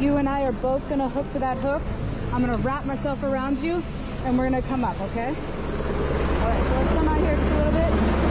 you and I are both gonna hook to that hook. I'm gonna wrap myself around you and we're gonna come up, okay? All right, so let's come out here just a little bit.